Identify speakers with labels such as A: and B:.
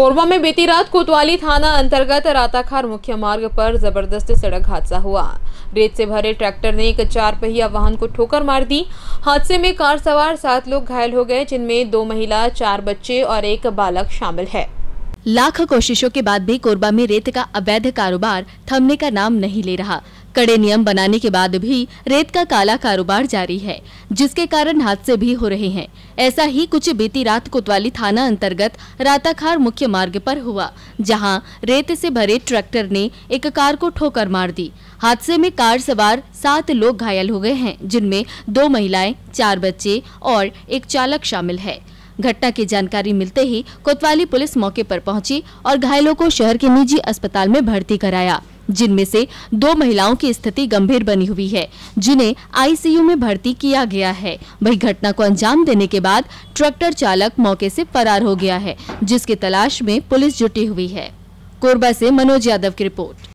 A: कोरबा में बीती रात कोतवाली थाना अंतर्गत राताखार मुख्य मार्ग पर ज़बरदस्त सड़क हादसा हुआ। रेत से भरे ट्रैक्टर ने एक चार पहिया वाहन को ठोकर मार दी। हादसे में कार सवार सात लोग घायल हो गए, जिनमें दो महिला, चार बच्चे और एक बालक शामिल है।
B: लाख कोशिशों के बाद भी कोरबा में रेत का अवैध कारोबार थमने का नाम नहीं ले रहा। कड़े नियम बनाने के बाद भी रेत का काला कारोबार जारी है, जिसके कारण हादसे भी हो रहे हैं। ऐसा ही कुछ बीती रात कोतवाली थाना अंतर्गत राताखार मुख्य मार्ग पर हुआ, जहाँ रेत से भरे ट्रैक्टर ने एक कार को ठोकर मार दी। हादसे में कार सवार सात लोग घायल हो गए हैं, जिनमें दो महिलाएँ, चार बच्चे और एक चालक शामिल है। घटना की जानकारी मिलते ही कोतवाली पुलिस मौके पर पहुँची और घायलों को शहर के निजी अस्पताल में भर्ती कराया, जिनमें से दो महिलाओं की स्थिति गंभीर बनी हुई है, जिन्हें आईसीयू में भर्ती किया गया है। वही घटना को अंजाम देने के बाद ट्रैक्टर चालक मौके से फरार हो गया है, जिसकी तलाश में पुलिस जुटी हुई है। कोरबा से मनोज यादव की रिपोर्ट।